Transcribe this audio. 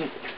keep